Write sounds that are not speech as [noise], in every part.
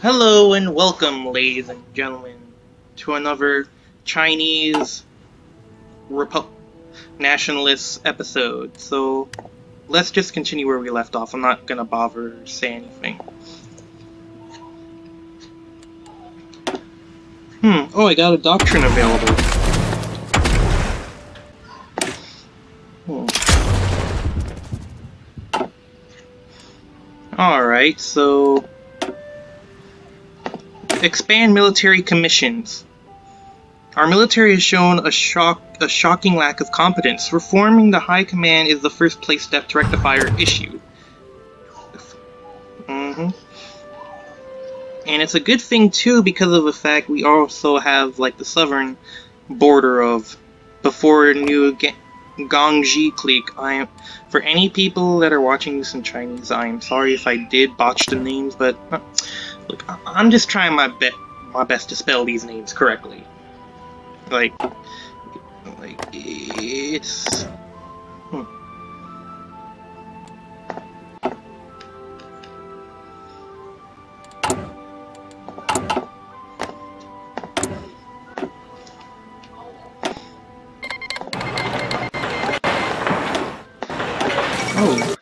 Hello and welcome, ladies and gentlemen, to another Chinese Repu- nationalist episode. So, let's just continue where we left off. I'm not gonna bother say anything. Hmm, oh, I got a doctrine available. Hmm. Alright, so expand military commissions. Our military has shown a shock a shocking lack of competence. Reforming the high command is the first place step to rectify our issue. hmm And it's a good thing too because of the fact we also have like the southern border of before New Ga- Gangji clique. I am for any people that are watching this in Chinese. I am sorry if I did botch the names, but uh, look, I'm just trying my be- my best to spell these names correctly. Like, like it's. hmm. Oh.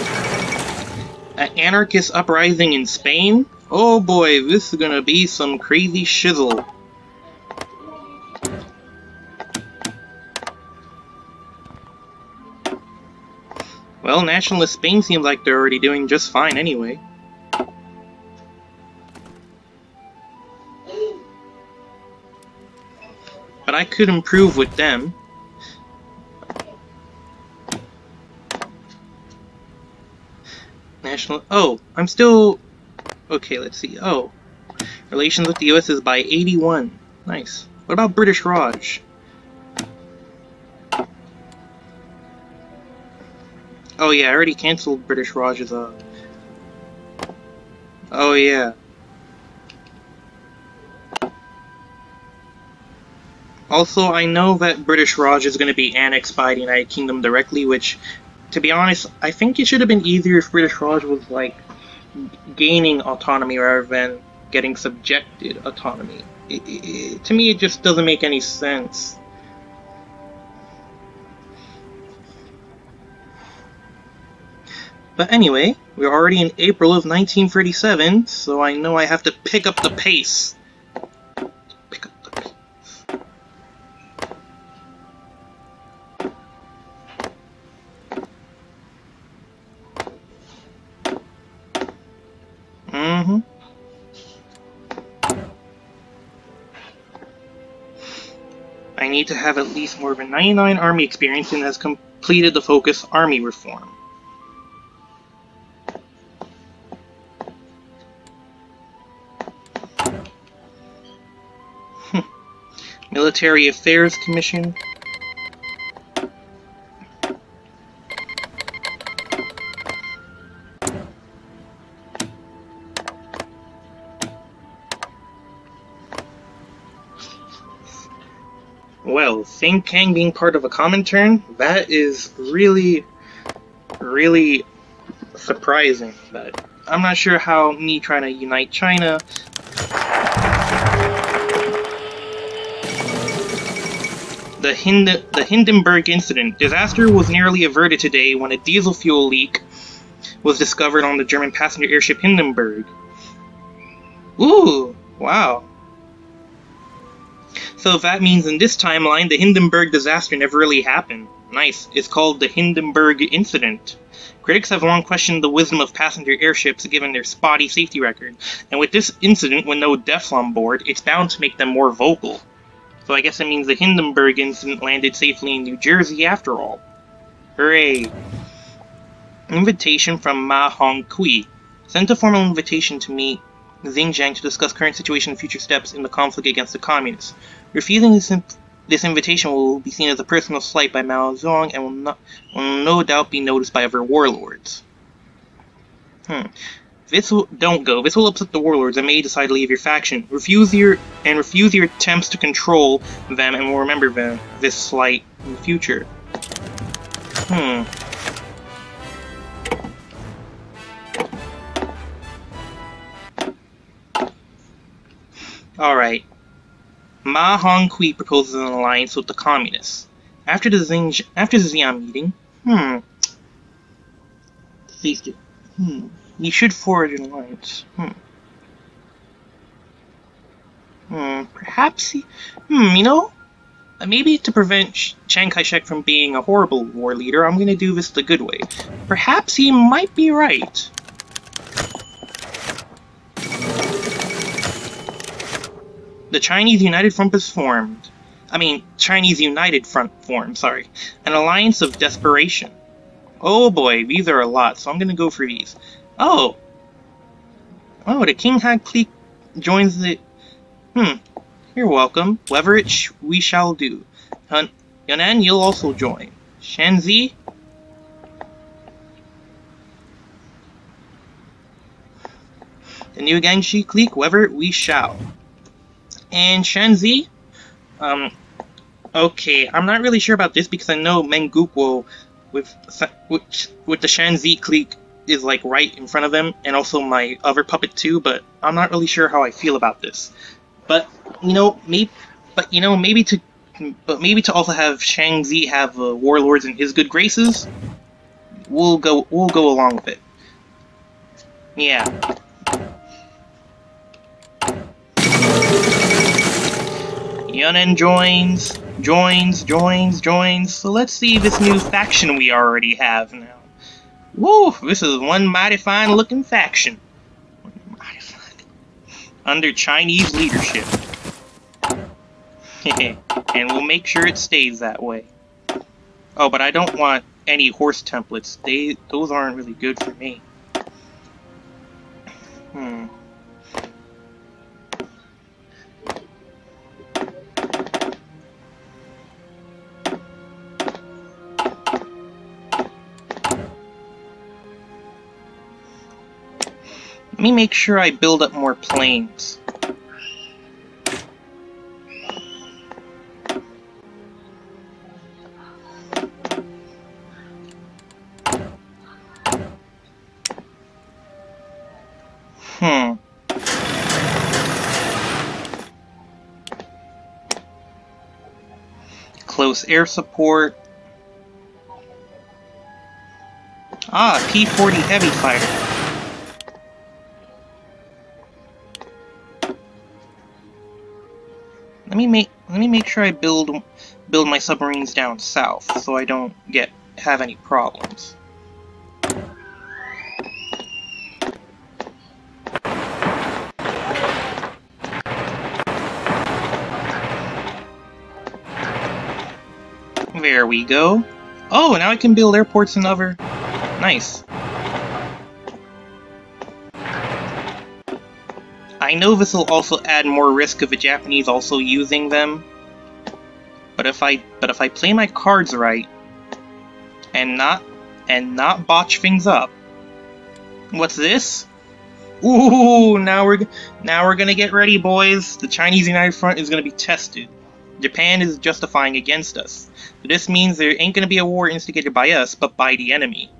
An anarchist uprising in Spain? Oh boy, this is gonna be some crazy shizzle. Well, nationalist Spain seems like they're already doing just fine anyway. But I could improve with them. National. Oh, I'm still. Okay, let's see. Oh, relations with the U.S. is by 81. Nice. What about British Raj? Oh yeah, I already canceled British Raj as a. Uh, oh yeah. Also, I know that British Raj is going to be annexed by the United Kingdom directly, which, to be honest, I think it should have been easier if British Raj was like gaining autonomy rather than getting subjected autonomy. It, it, to me, it just doesn't make any sense. But anyway, we're already in April of 1937, so I know I have to pick up the pace. Need to have at least more than 99 army experience and has completed the focus army reform. Hmm. Military Affairs Commission. Think Kang being part of a Comintern, that is really, really surprising. But I'm not sure how me trying to unite China The, Hind- the Hindenburg incident. Disaster was nearly averted today when a diesel fuel leak was discovered on the German passenger airship Hindenburg. Ooh, wow. So that means in this timeline, the Hindenburg disaster never really happened. Nice. It's called the Hindenburg incident. Critics have long questioned the wisdom of passenger airships given their spotty safety record, and with this incident with no deaths on board, it's bound to make them more vocal. So I guess it means the Hindenburg incident landed safely in New Jersey after all. Hooray! Invitation from Ma Hongqi. Sent a formal invitation to meet Xinjiang to discuss current situation and future steps in the conflict against the communists. Refusing this, this invitation will be seen as a personal slight by Mao Zedong and will, not, will no doubt be noticed by other warlords. Hmm. This will, don't go. This will upset the warlords and may decide to leave your faction. Refuse your and refuse your attempts to control them, and will remember them this slight in the future. Hmm. Alright. Ma Hongqi proposes an alliance with the communists. After the Xing, after the Xi'an meeting, hmm. Please do. Hmm. You should forge an alliance. Hmm. Hmm. Perhaps he. Hmm. You know, uh, maybe to prevent Chiang Kai-shek from being a horrible war leader, I'm gonna do this the good way. Perhaps he might be right. The Chinese United Front is formed. I mean, Chinese United Front formed, sorry. An alliance of desperation. Oh boy, these are a lot, so I'm gonna go for these. Oh! Oh, the King Han clique joins the... Hmm. You're welcome. It we shall do. Hun Yunnan, you'll also join. Shanzi? The new Gangshi clique, whatever we shall. And Shanzi? Um, okay, I'm not really sure about this because I know Mengkukuo with, with, with the Shanzi clique is like right in front of him, and also my other puppet too, but I'm not really sure how I feel about this. But, you know, maybe, but you know, maybe to, but maybe to also have Shang Zi have uh, warlords in his good graces, we'll go, we'll go along with it. Yeah. Yunnan joins, joins, joins, joins. So let's see this new faction we already have now. Woo! This is one mighty fine looking faction. Under Chinese leadership. [laughs] and we'll make sure it stays that way. Oh, but I don't want any horse templates. They Those aren't really good for me. Hmm. Me make sure I build up more planes. Hmm. Close air support. Ah, P-40 heavy fighter. Make sure I build build my submarines down south so I don't get have any problems. There we go. Oh, now I can build airports and other... Nice. I know this will also add more risk of the Japanese also using them. But if I but if I play my cards right and not and not botch things up. What's this? Ooh, now we're now we're gonna get ready, boys. The Chinese United Front is gonna be tested. Japan is justifying against us. This means there ain't gonna be a war instigated by us, but by the enemy.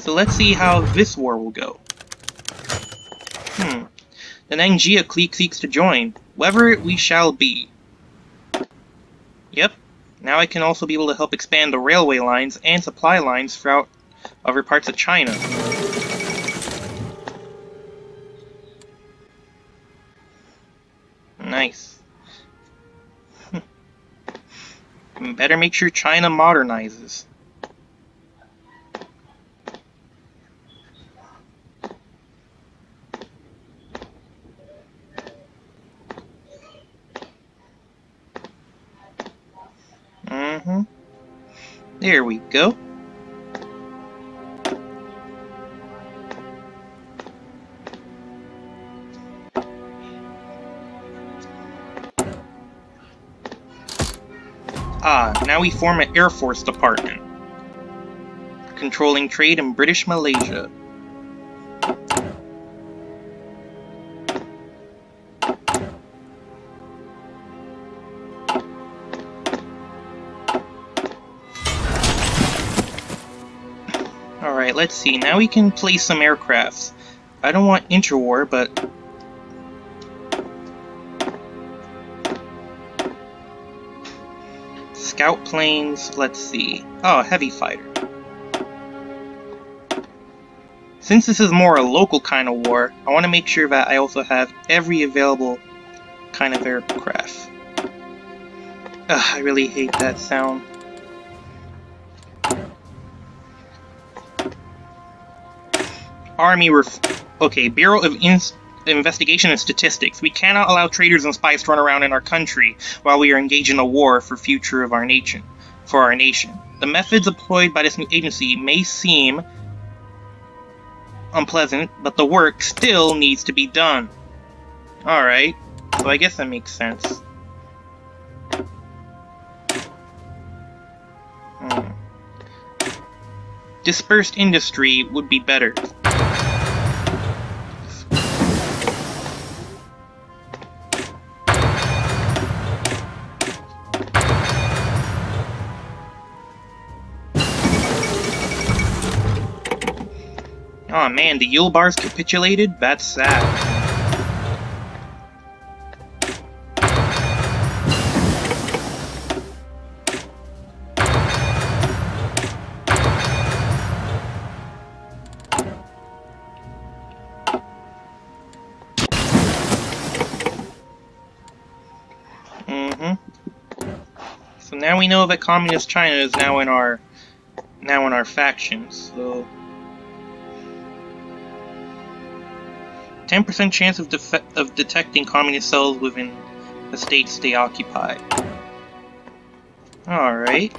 So let's see how this war will go. Hmm. The Nangia clique seeks to join. Whoever we shall be. Yep. Now I can also be able to help expand the railway lines and supply lines throughout other parts of China. Nice. [laughs] Better make sure China modernizes. Mm-hmm. There we go. Ah, now we form an Air Force Department. Controlling trade in British Malaysia. let's see, now we can play some aircrafts. I don't want interwar, but... Scout planes, let's see. Oh, heavy fighter. Since this is more a local kind of war, I want to make sure that I also have every available kind of aircraft. Ugh, I really hate that sound. Army Okay, Bureau of In Investigation and Statistics. We cannot allow traitors and spies to run around in our country while we are engaged in a war for future of our nation. For our nation. The methods employed by this new agency may seem unpleasant, but the work still needs to be done. Alright, so I guess that makes sense. Hmm. Dispersed industry would be better. Oh, man, the Yulbars capitulated? That's sad. Mm-hmm. So now we know that Communist China is now in our now in our faction, so 10% chance of, of detecting communist cells within the states they occupy. Alright.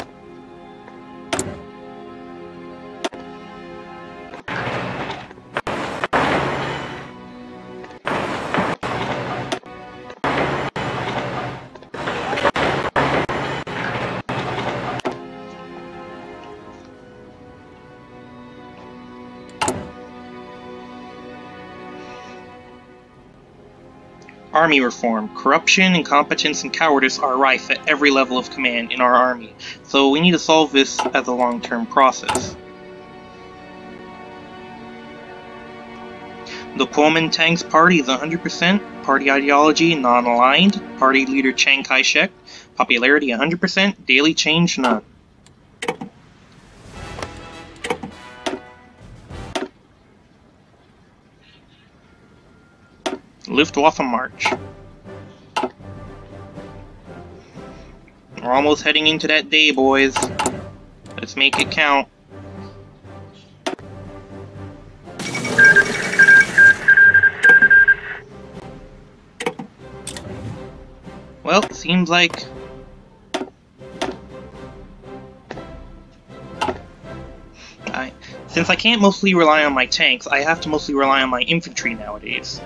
Army reform. Corruption, incompetence, and cowardice are rife at every level of command in our army, so we need to solve this as a long-term process. The Kuomintang's party is 100%, party ideology non-aligned, party leader Chiang Kai-shek, popularity 100%, daily change none. Luftwaffe March. We're almost heading into that day, boys. Let's make it count. Well, seems like... I, since I can't mostly rely on my tanks, I have to mostly rely on my infantry nowadays.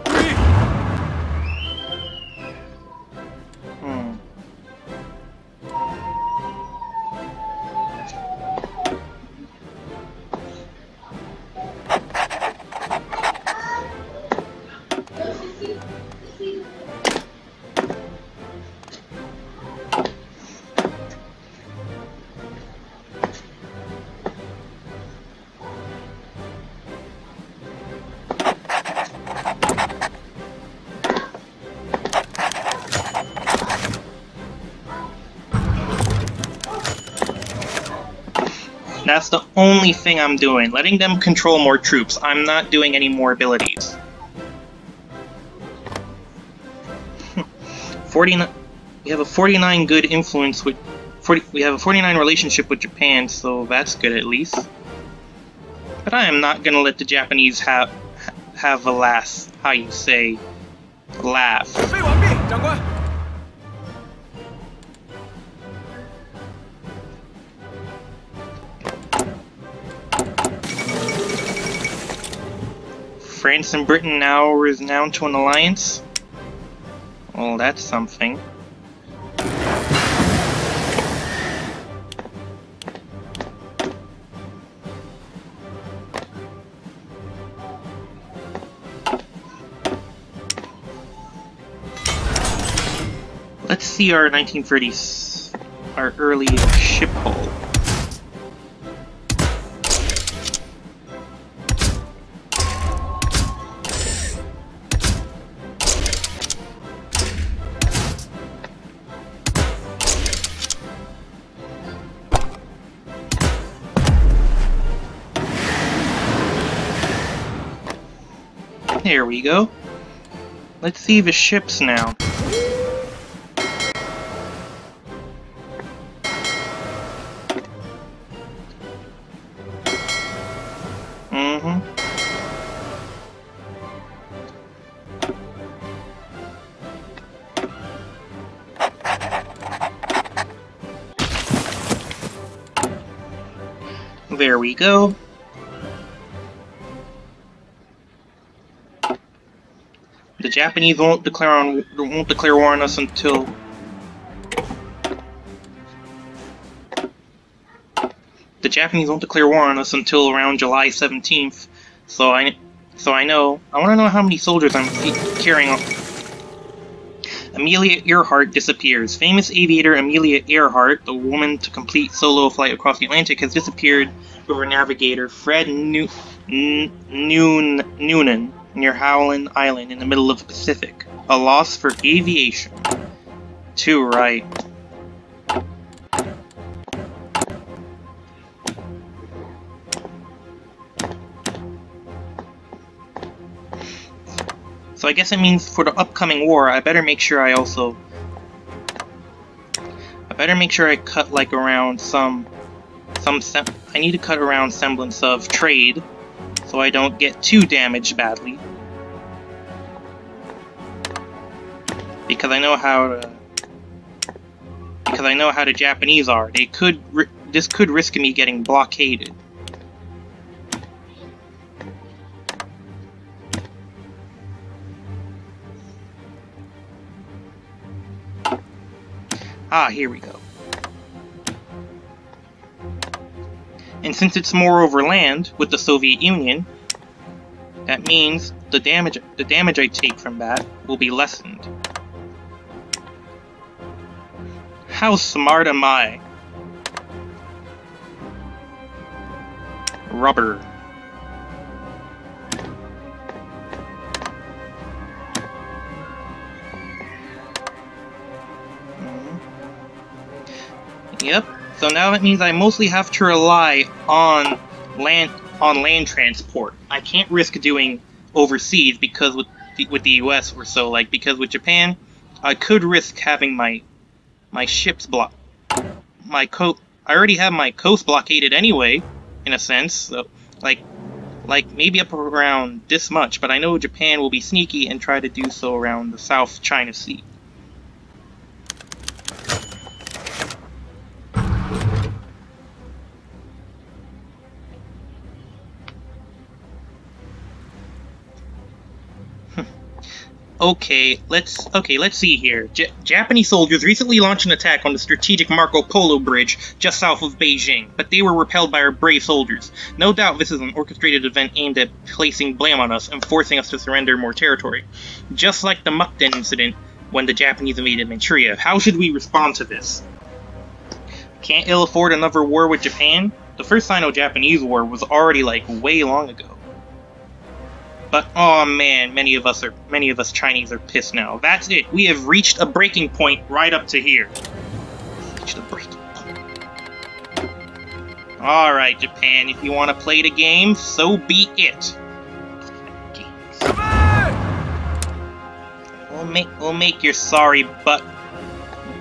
Only thing I'm doing, letting them control more troops. I'm not doing any more abilities. Hmm. 49 we have a 49 good influence with 40 we have a 49 relationship with Japan, so that's good at least. But I am not gonna let the Japanese have have a last how you say laugh. France and Britain now renowned to an alliance? Well, that's something. Let's see our 1930s, our early ship hull. There we go. Let's see the ships now. Japanese won't declare on won't declare war on us until the Japanese won't declare war on us until around July 17th. So I so I know I want to know how many soldiers I'm carrying. Amelia Earhart disappears. Famous aviator Amelia Earhart, the woman to complete solo flight across the Atlantic, has disappeared with her navigator Fred New Noon Noonan near Howland Island in the middle of the Pacific. A loss for aviation. Too right. So I guess it means for the upcoming war, I better make sure I also... I better make sure I cut like around some... some I need to cut around semblance of trade so I don't get too damaged badly. Because I know how to... Because I know how the Japanese are. They could... This could risk me getting blockaded. Ah, here we go. And since it's more over land with the Soviet Union, that means the damage the damage I take from that will be lessened. How smart am I? Rubber. Mm-hmm. Yep. So now that means I mostly have to rely on land on land transport. I can't risk doing overseas because with the, with the U.S. or so, like because with Japan, I could risk having my my ships block my coast. I already have my coast blockaded anyway, in a sense. So like like maybe up around this much, but I know Japan will be sneaky and try to do so around the South China Sea. Okay, let's okay, let's see here. J Japanese soldiers recently launched an attack on the strategic Marco Polo Bridge just south of Beijing, but they were repelled by our brave soldiers. No doubt this is an orchestrated event aimed at placing blame on us and forcing us to surrender more territory. Just like the Mukden incident when the Japanese invaded Manchuria. How should we respond to this? Can't ill afford another war with Japan? The first Sino-Japanese war was already like way long ago. But oh man, many of us are many of us Chinese are pissed now. That's it. We have reached a breaking point right up to here. Reached a breaking point. Alright, Japan, if you want to play the game, so be it. We'll make we'll make your sorry butt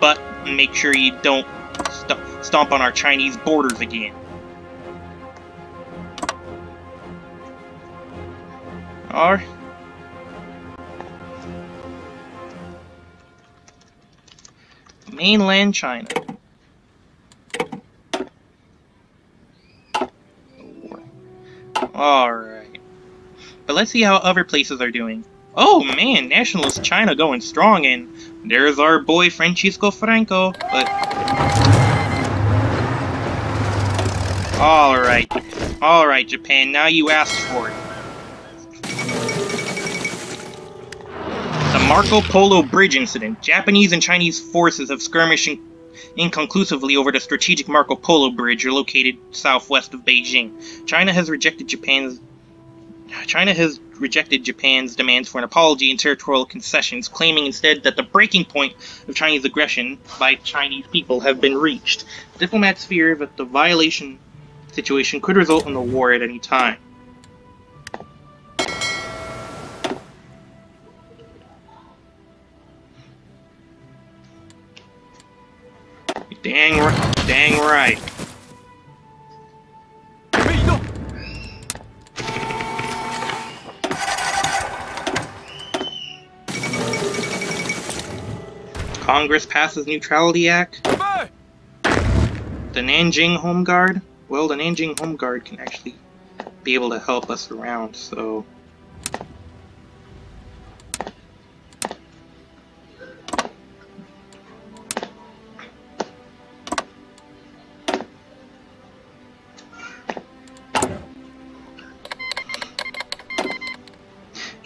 but make sure you don't st stomp on our Chinese borders again. Are. Mainland China. Alright. But let's see how other places are doing. Oh man, nationalist China going strong and there's our boy Francisco Franco, but... Alright. Alright, Japan, now you asked for it. Marco Polo Bridge incident. Japanese and Chinese forces have skirmished inconclusively over the strategic Marco Polo Bridge located southwest of Beijing. China has rejected Japan's China has rejected Japan's demands for an apology and territorial concessions, claiming instead that the breaking point of Chinese aggression by Chinese people have been reached. Diplomats fear that the violation situation could result in a war at any time. Right. Congress passes Neutrality Act. The Nanjing Home Guard. Well, the Nanjing Home Guard can actually be able to help us around, so...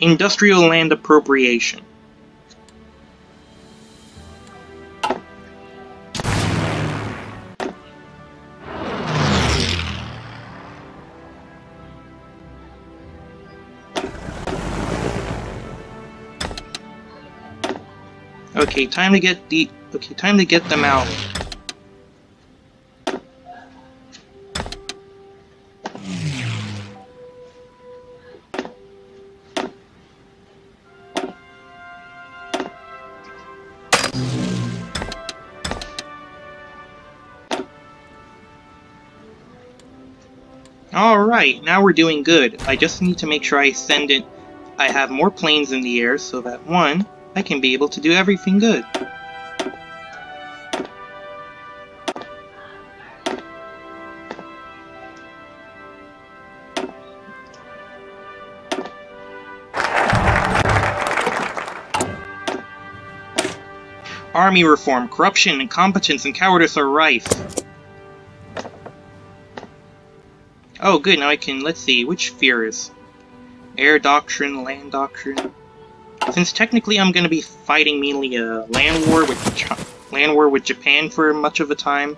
Industrial land appropriation. Okay, time to get the... Okay, time to get them out. Alright, now we're doing good. I just need to make sure I send it... I have more planes in the air so that, one, I can be able to do everything good. Army reform, corruption, incompetence, and cowardice are rife. Oh, good, now I can, let's see, which fears? Air doctrine, land doctrine... Since technically I'm going to be fighting mainly a land war with Ch land war with Japan for much of the time,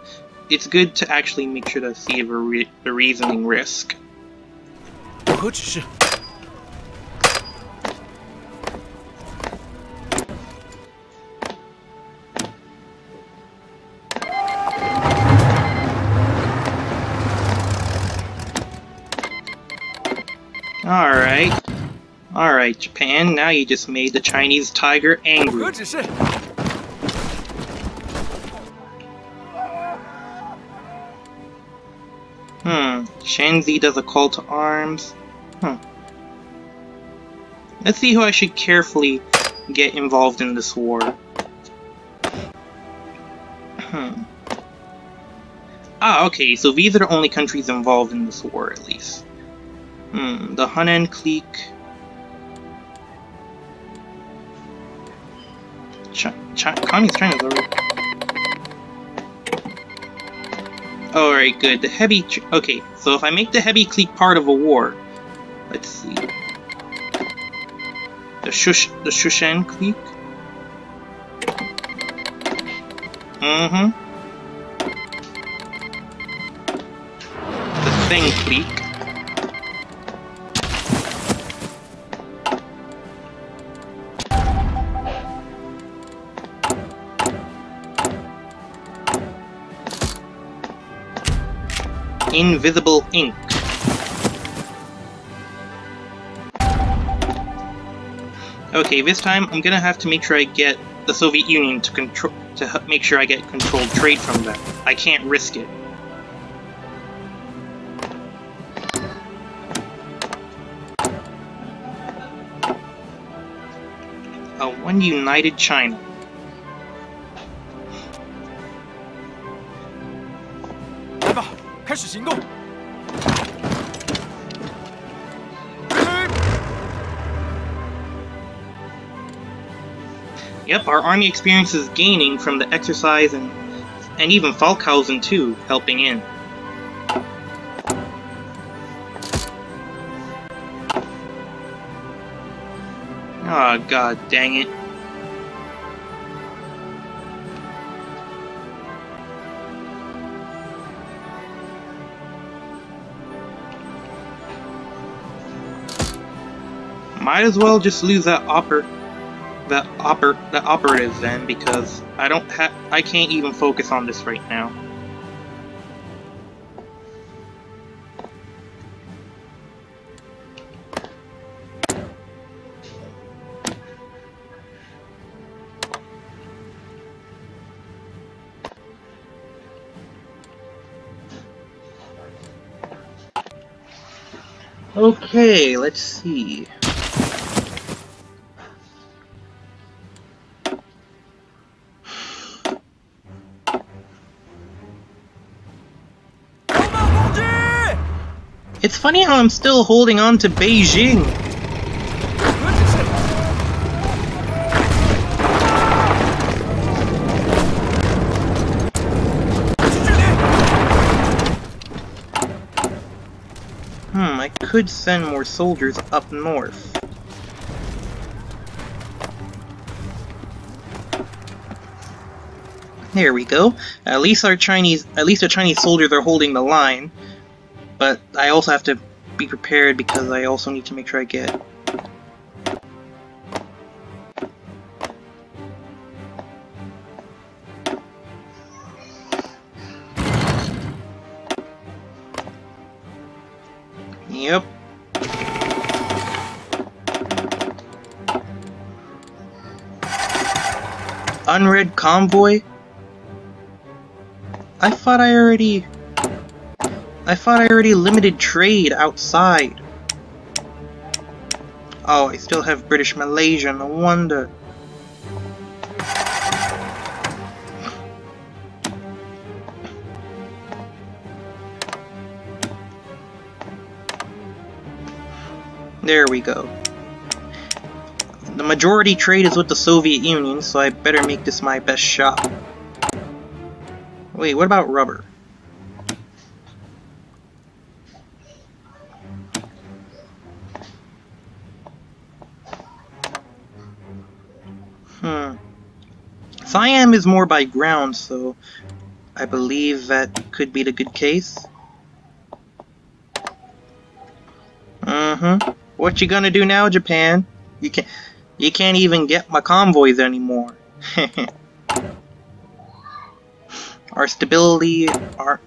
it's good to actually make sure to see the, re the reasoning risk. Alright, Japan, now you just made the Chinese tiger angry. Hmm, Shanxi does a call to arms. Hmm. Let's see who I should carefully get involved in this war. Hmm. Ah, okay, so these are the only countries involved in this war, at least. Hmm, the Hunan clique, Ch Ch Connie's trying to lure. Alright, good. The heavy... Okay, so if I make the heavy clique part of a war... Let's see... The Shush... The Shushan clique? Mm-hmm. The Thing clique. Invisible ink. Okay, this time I'm gonna have to make sure I get the Soviet Union to control to make sure I get controlled trade from them. I can't risk it. A one united China. Yep, our army experience is gaining from the exercise and and even Falkenhausen too, helping in. Ah, oh, god dang it. might as well just lose that oper that oper that operative then because I don't have I can't even focus on this right now. Okay, let's see. Funny how I'm still holding on to Beijing. Hmm, I could send more soldiers up north. There we go. At least our Chinese, at least the Chinese soldiers are holding the line. But I also have to be prepared because I also need to make sure I get Yep. Unread convoy? I thought I already... I thought I already limited trade outside. Oh, I still have British Malaysia, no wonder. There we go. The majority trade is with the Soviet Union, so I better make this my best shot. Wait, what about rubber? Hmm. Siam is more by ground, so I believe that could be the good case. Mm-hmm. What you gonna do now, Japan? You can't you can't even get my convoys anymore. [laughs] our stability, our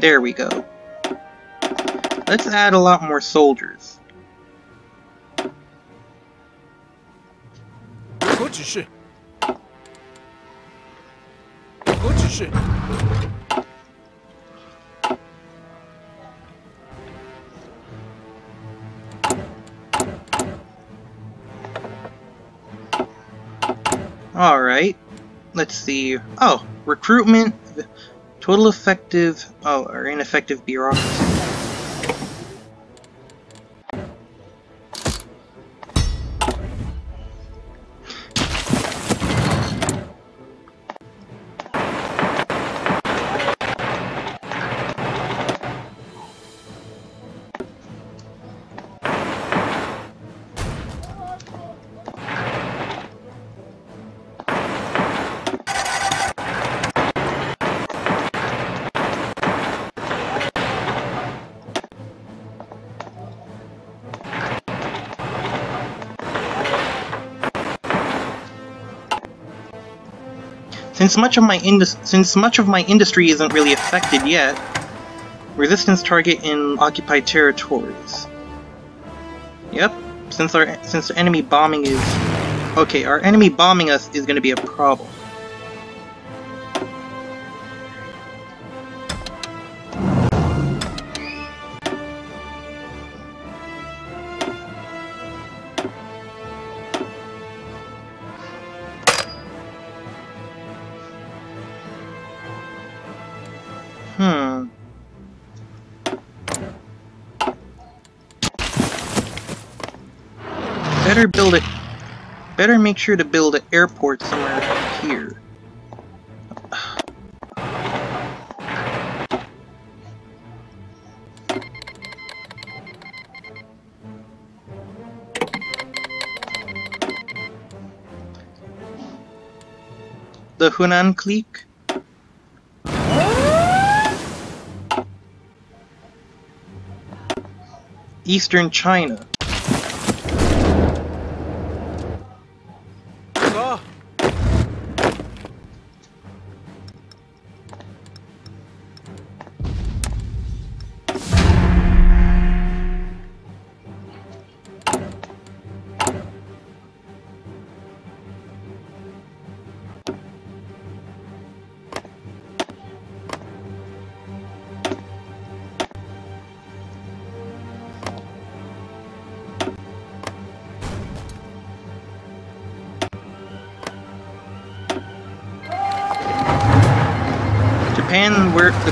There we go. Let's add a lot more soldiers. Alright. Let's see. Oh, recruitment total effective, oh, or ineffective bureaucracy. Since much of my since much of my industry isn't really affected yet, resistance target in occupied territories. Yep, since our since the enemy bombing is okay, our enemy bombing us is going to be a problem. Better make sure to build an airport somewhere here. The Hunan clique? Eastern China.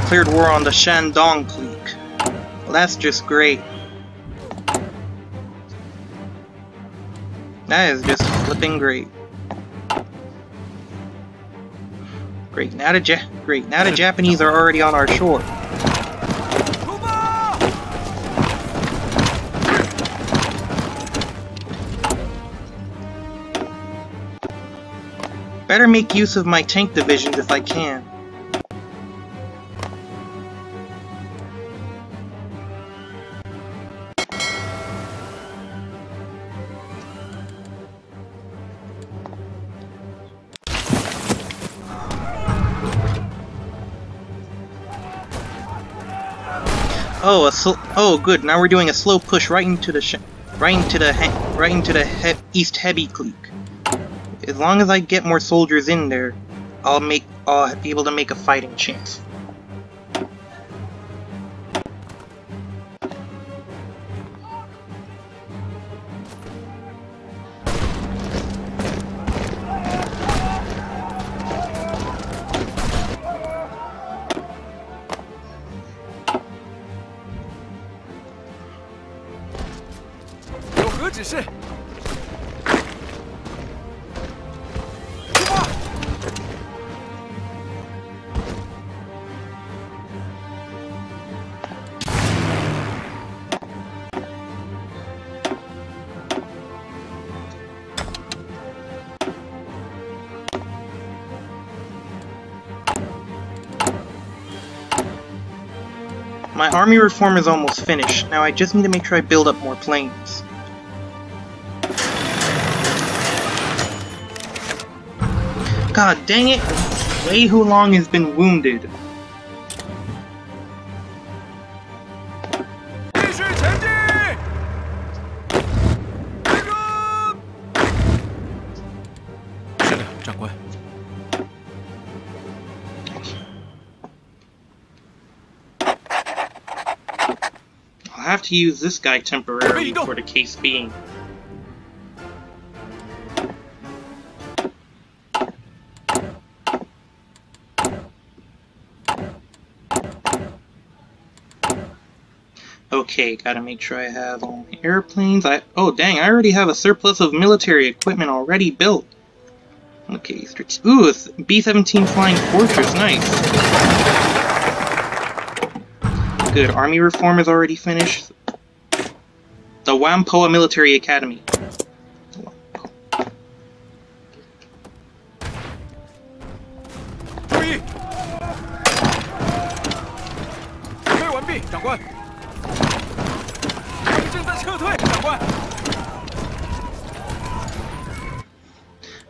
Declared war on the Shandong clique. Well, that's just great. That is just flipping great. Great, now the ja great, now the Japanese are already on our shore. Better make use of my tank divisions if I can. Oh, a sl oh, good. Now we're doing a slow push right into the right into the right into the he East Hebei clique. As long as I get more soldiers in there, I'll make I'll be able to make a fighting chance. Army reform is almost finished, now I just need to make sure I build up more planes. God dang it! Wei Long has been wounded. To use this guy temporarily for the case being. Okay, gotta make sure I have all my airplanes. I oh dang, I already have a surplus of military equipment already built. Okay, ooh, B-17 Flying Fortress, nice. Good, army reform is already finished. The Whampoa Military Academy.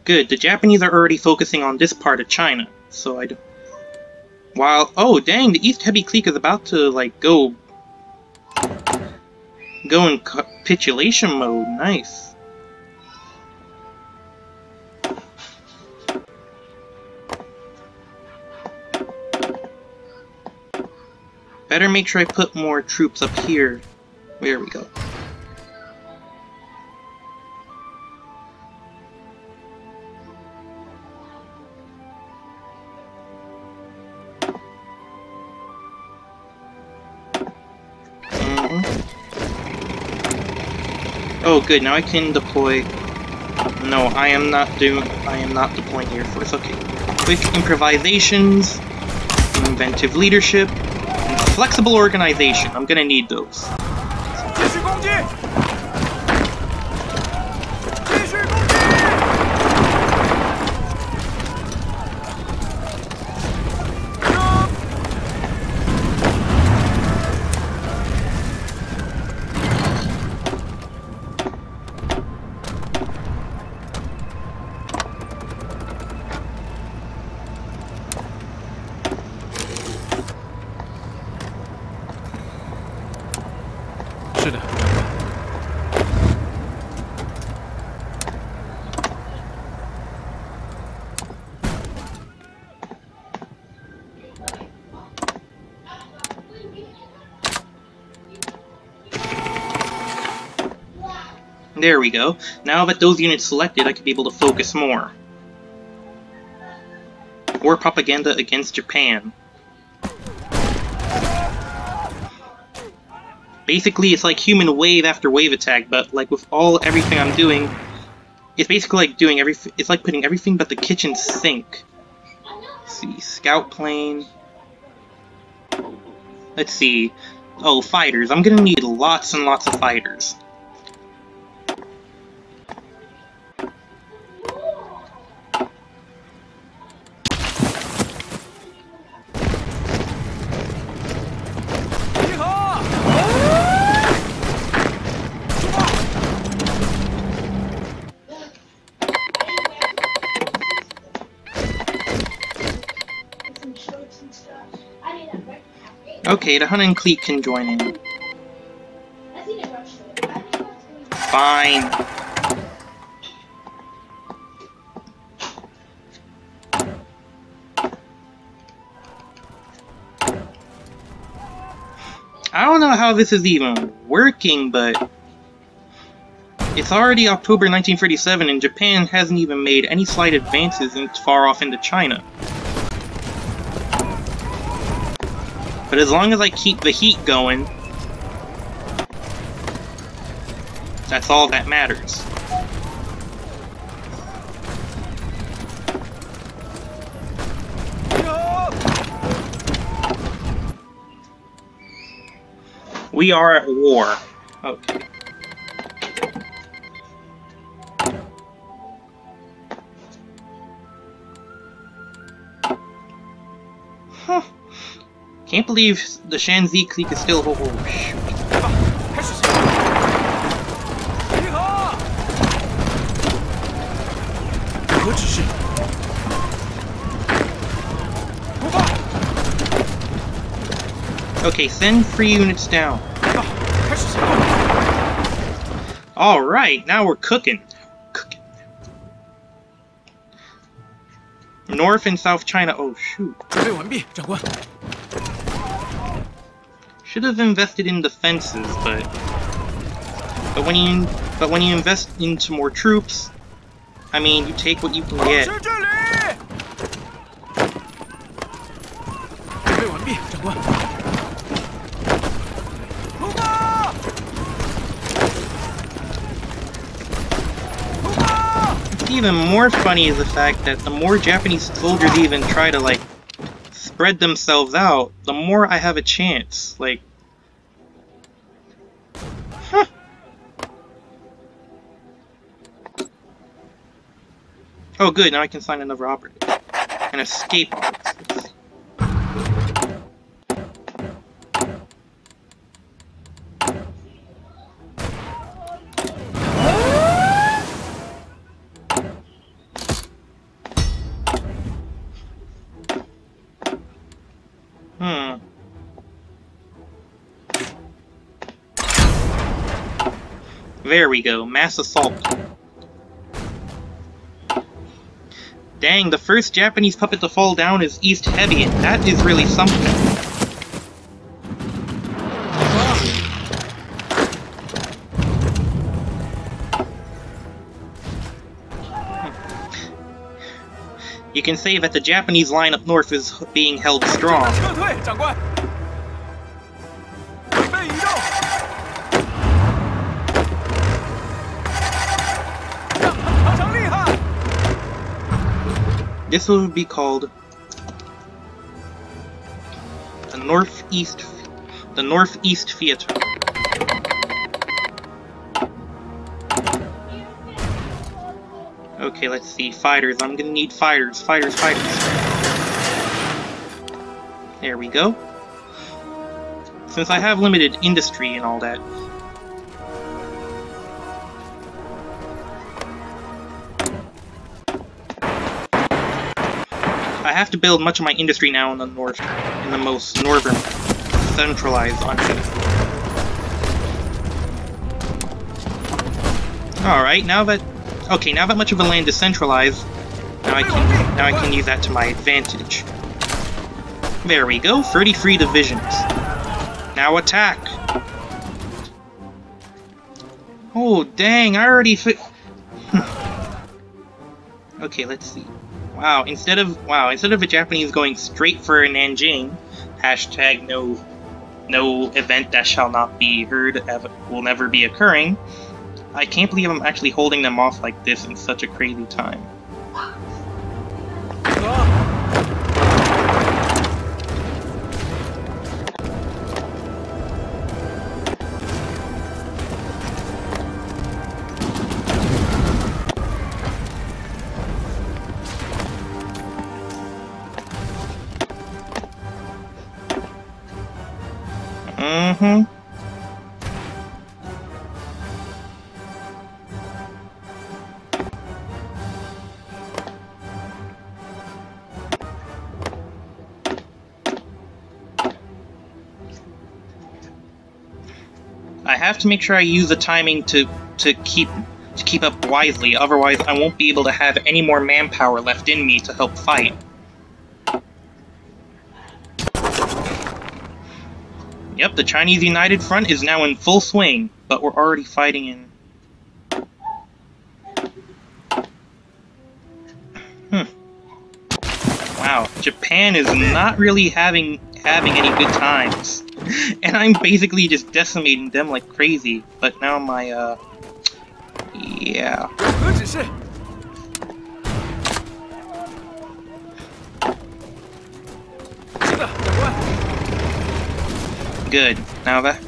Good, the Japanese are already focusing on this part of China, so I don't... While, oh dang, the East Hebei Clique is about to, like, go... Go in capitulation mode, nice. Better make sure I put more troops up here. There we go. Good. Now I can deploy. No, I am not doing. I am not deploying Air Force. Okay. Quick improvisations, inventive leadership, and flexible organization. I'm gonna need those. There we go. Now that those units selected, I can be able to focus more. War propaganda against Japan. Basically, it's like human wave after wave attack, but like with all everything I'm doing, it's basically like doing every. It's like putting everything but the kitchen sink. Let's see, scout plane. Let's see. Oh, fighters. I'm gonna need lots and lots of fighters. Okay, the hunting clique can join in. Fine. I don't know how this is even working, but it's already October 1937 and Japan hasn't even made any slight advances in far off into China. But as long as I keep the heat going, that's all that matters. We are at war. Okay. Can't believe the Shanxi clique is still. Oh, shoot. Okay, send three units down. Alright, now we're cooking. Cooking. North and South China. Oh, shoot. Should have invested in defenses, but but when you but when you invest into more troops, I mean, you take what you can get. What's even more funny is the fact that the more Japanese soldiers even try to like spread themselves out, the more I have a chance. Like Huh. Oh good, now I can sign another operative. And escape. There we go, mass assault. Dang, the first Japanese puppet to fall down is East Hebei, that is really something. You can say that the Japanese line up north is being held strong. This will be called the Northeast, the Northeast Theater. Okay, let's see. Fighters. I'm gonna need fighters. Fighters, fighters. There we go. Since I have limited industry and all that. I have to build much of my industry now in the north, in the most northern, centralized country. Alright, now that okay, now that much of the land is centralized, now I can now I can use that to my advantage. There we go, 33 divisions. Now attack! Oh dang, I already fi- [laughs] Okay, let's see. Wow, instead of wow, instead of the Japanese going straight for Nanjing, hashtag no no event that shall not be heard ever, will never be occurring. I can't believe I'm actually holding them off like this in such a crazy time. Have to make sure I use the timing to to keep to keep up wisely, otherwise I won't be able to have any more manpower left in me to help fight. Yep, the Chinese United Front is now in full swing, but we're already fighting in. Hmm. Wow, Japan is not really having having any good times. [laughs] and I'm basically just decimating them like crazy. But now my, uh, yeah. Good. Now that.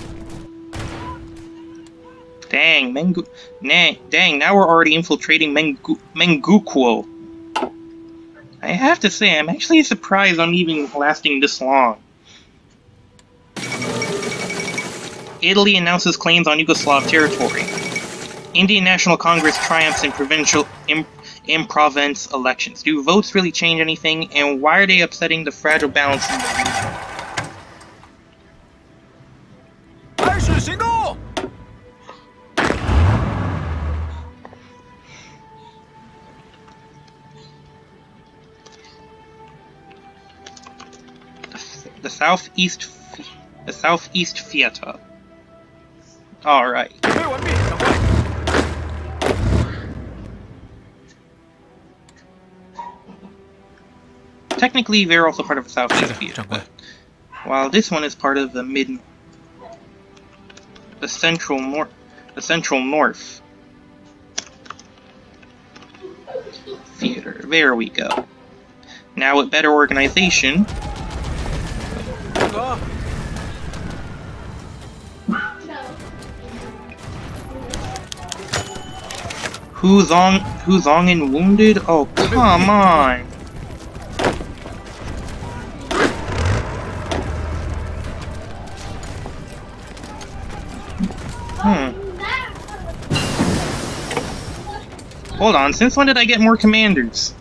Dang, Mengu. Nah, dang, now we're already infiltrating Mengu Mengkukuo. I have to say, I'm actually surprised I'm even lasting this long. Italy announces claims on Yugoslav territory. Indian National Congress triumphs in provincial in, in province elections. Do votes really change anything, and why are they upsetting the fragile balance in the region? The Southeast, the Southeast Theater. Alright. Technically, they're also part of the South Theater, but while this one is part of the mid... the central north... the central north theater. There we go. Now with better organization... Oh. Who's on, who's on and wounded? Oh come on. Hmm. Hold on, since when did I get more commanders?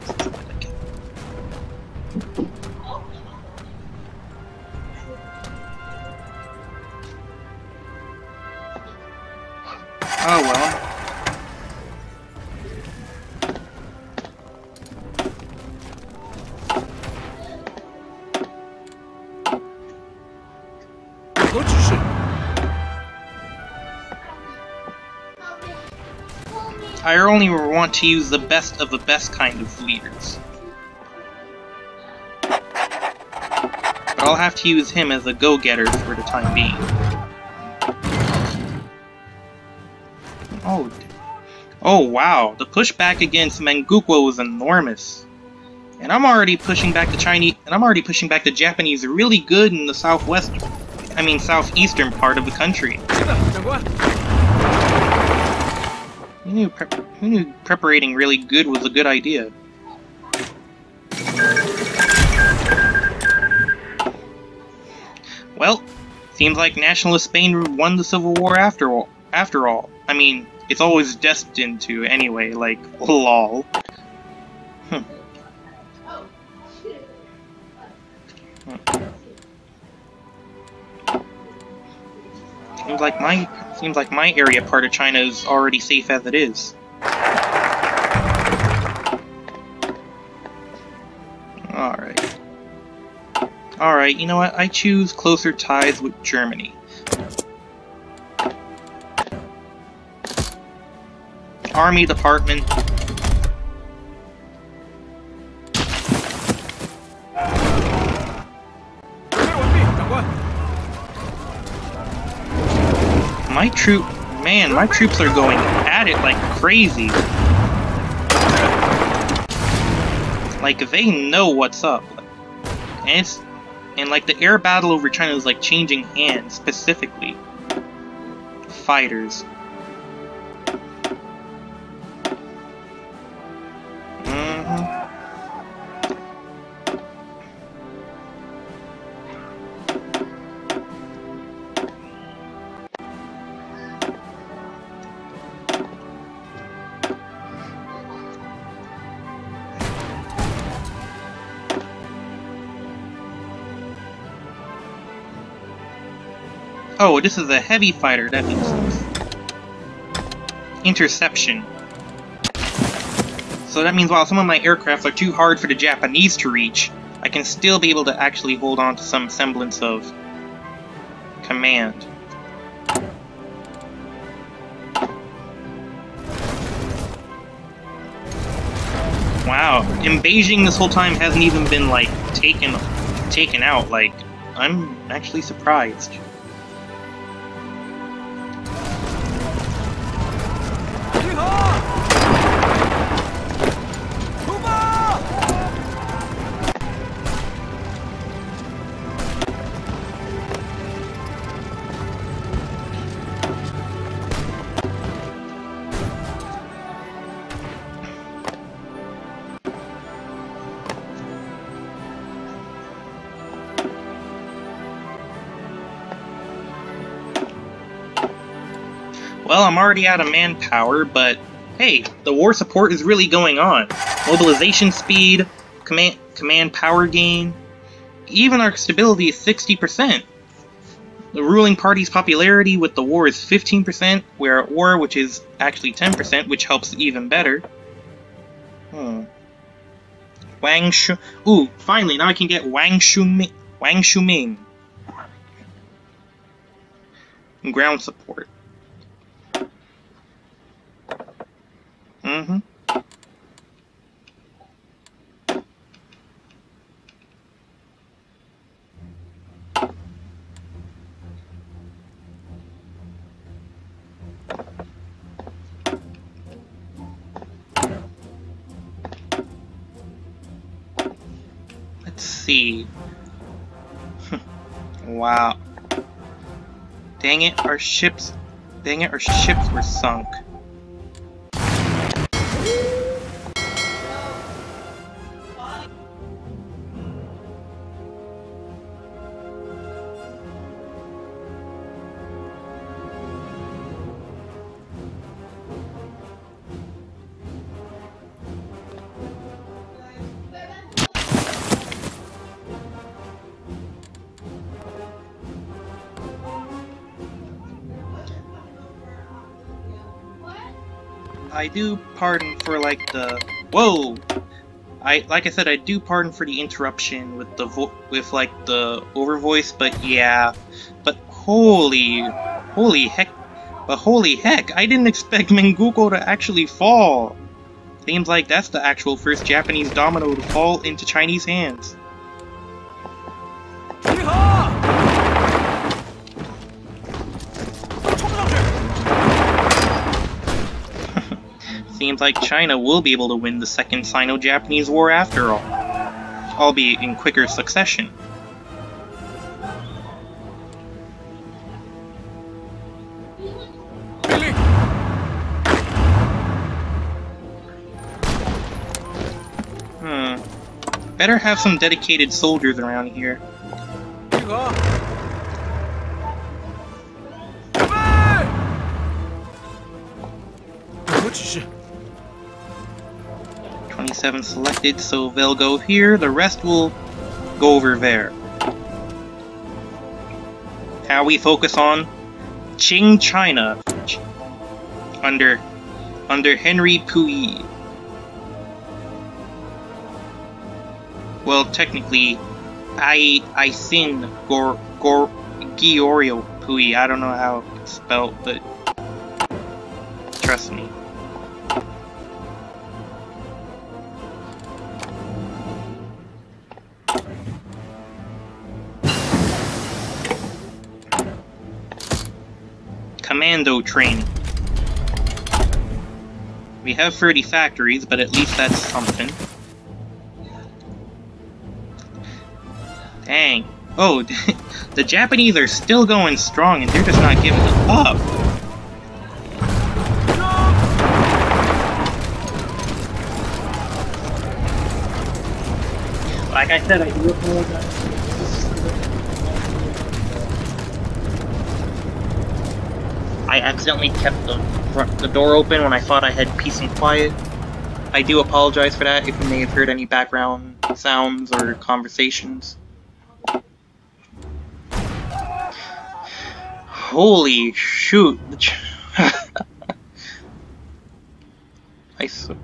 only want to use the best of the best kind of leaders. But I'll have to use him as a go-getter for the time being. Oh, oh wow, the pushback against Mengkukuo was enormous. And I'm already pushing back the Chinese, and I'm already pushing back the Japanese really good in the southwest, I mean southeastern part of the country. You knew who knew preparating really good was a good idea? Well, seems like nationalist Spain won the Civil War after all. After all, I mean, it's always destined to anyway. Like, lol. Hmm. Seems like my seems like my area part of China is already safe as it is. Alright. Alright, you know what? I choose closer ties with Germany. Army Department. My troop, man, my troops are going at it like crazy. Like they know what's up, and it's and like the air battle over China is like changing hands specifically. Fighters. Oh, this is a heavy fighter, that sense. Interception. So that means while some of my aircrafts are too hard for the Japanese to reach, I can still be able to actually hold on to some semblance of command. Wow, and Beijing this whole time hasn't even been like taken taken out. Like, I'm actually surprised. Well, I'm already out of manpower, but hey, the war support is really going on. Mobilization speed, command, command power gain, even our stability is 60%. The ruling party's popularity with the war is 15%, we're at war, which is actually 10%, which helps even better. Hmm. Wang Shu... Ooh, finally, now I can get Wang Shuming. Wang Shuming. Ground support. Mm-hmm. Let's see. [laughs] wow. Dang it, our ships... Dang it, our ships were sunk. I do pardon for like the whoa. I like I said I do pardon for the interruption with the with like the over voice, but yeah. But holy, holy heck, but holy heck, I didn't expect [laughs] Mengkukuo to actually fall. Seems like that's the actual first Japanese domino to fall into Chinese hands. seems like China will be able to win the Second Sino Japanese War after all, albeit in quicker succession. Hmm. Better have some dedicated soldiers around here. Hey! 27 selected, so they'll go here, the rest will go over there. How we focus on Qing China under under Henry Puyi. Well, technically, I I sin Gor Gor Giorio Puyi. I don't know how it's spelled, but trust me. Commando training. We have 30 factories, but at least that's something. Dang. Oh, [laughs] the Japanese are still going strong and they're just not giving up. Like I said, I do apologize. I accidentally kept the front, the door open when I thought I had peace and quiet. I do apologize for that if you may have heard any background sounds or conversations. Holy shoot. [laughs] I swear.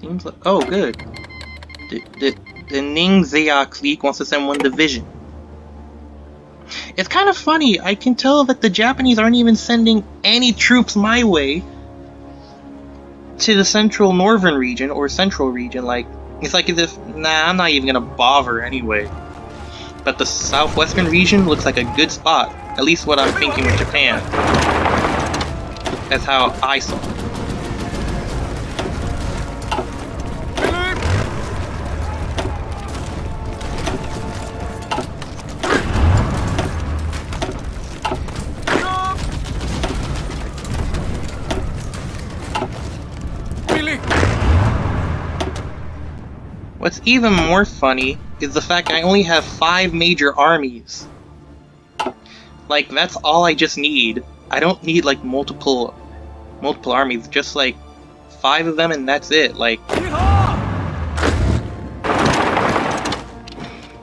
Seems like. Oh, good. The, the, the Ningxia clique wants to send one division. It's kind of funny. I can tell that the Japanese aren't even sending any troops my way to the central northern region or central region. Like, it's like as if, nah, I'm not even gonna bother anyway. But the southwestern region looks like a good spot. At least what I'm thinking with Japan. That's how I saw it. Even more funny is the fact I only have five major armies. Like, that's all I just need. I don't need, like, multiple, multiple armies, just, like, five of them and that's it. Like,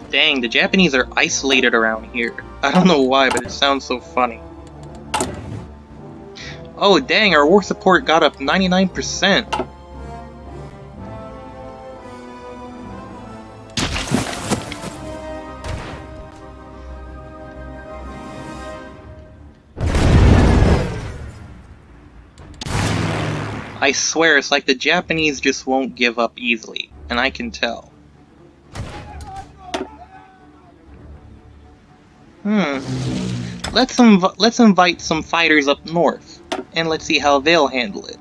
dang, the Japanese are isolated around here. [laughs] I don't know why, but it sounds so funny. Oh, dang, our war support got up 99%. I swear, it's like the Japanese just won't give up easily, and I can tell. Hmm. Let's inv let's invite some fighters up north, and let's see how they'll handle it.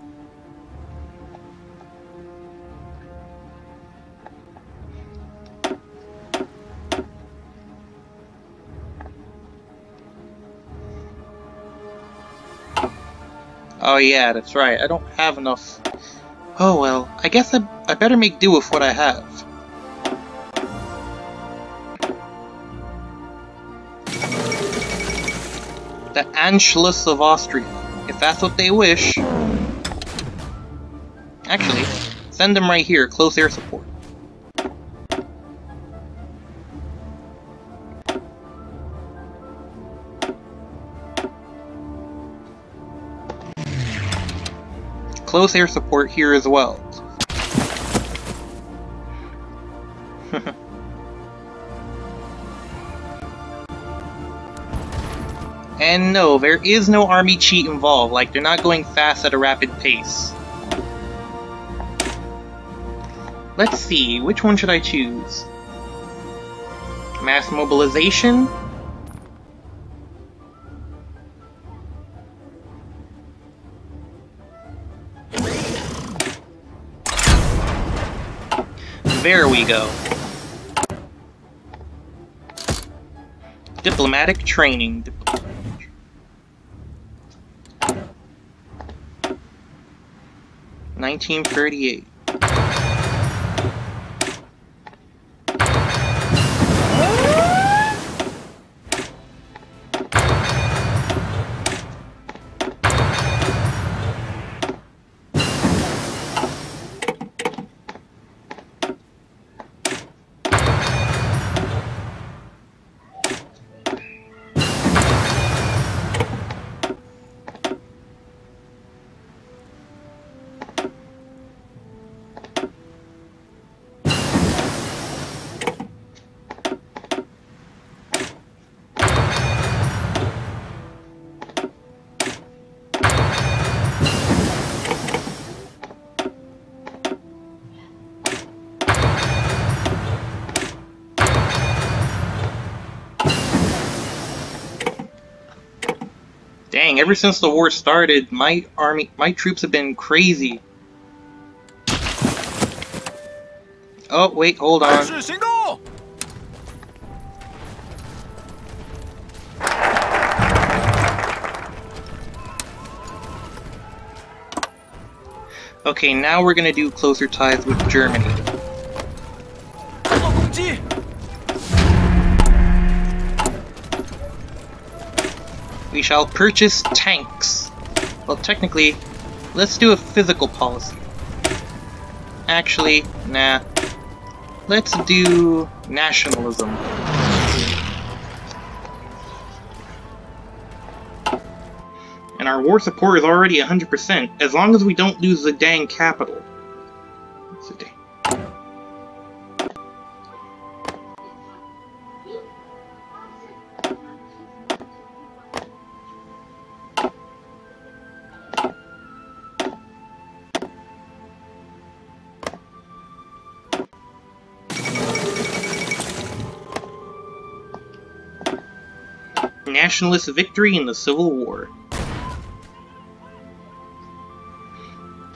Oh yeah, that's right. I don't have enough. Oh well, I guess I, I better make do with what I have. The Anschluss of Austria, if that's what they wish. Actually, send them right here, close air support. Close air support here as well. [laughs] and no, there is no army cheat involved, like they're not going fast at a rapid pace. Let's see, which one should I choose? Mass mobilization? There we go. Diplomatic training. Nineteen thirty-eight. Ever since the war started, my army, my troops have been crazy. Oh, wait, hold on. Okay, now we're gonna do closer ties with Germany. Shall purchase tanks. Well, technically, let's do a physical policy. Actually, nah. Let's do nationalism. And our war support is already 100%, as long as we don't lose the dang capital. Nationalist victory in the Civil War.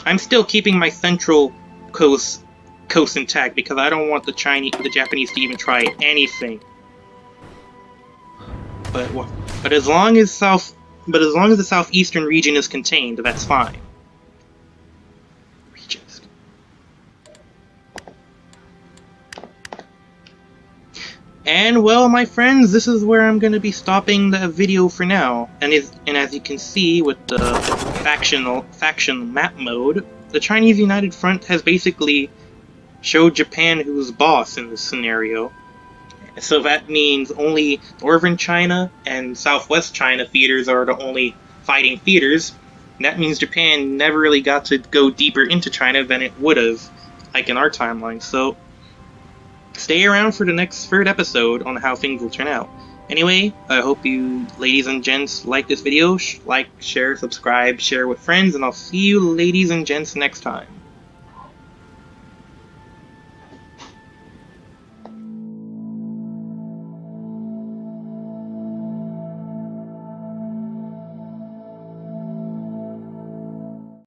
I'm still keeping my central coast coast intact because I don't want the Chinese, the Japanese to even try anything. But but as long as south, but as long as the southeastern region is contained, that's fine. And well, my friends, this is where I'm going to be stopping the video for now. And as, and as you can see with the factional faction map mode, the Chinese United Front has basically showed Japan who's boss in this scenario. So that means only Northern China and Southwest China theaters are the only fighting theaters. And that means Japan never really got to go deeper into China than it would have, like in our timeline. So stay around for the next third episode on how things will turn out. Anyway, I hope you ladies and gents like this video. Like, share, subscribe, share with friends, and I'll see you ladies and gents next time.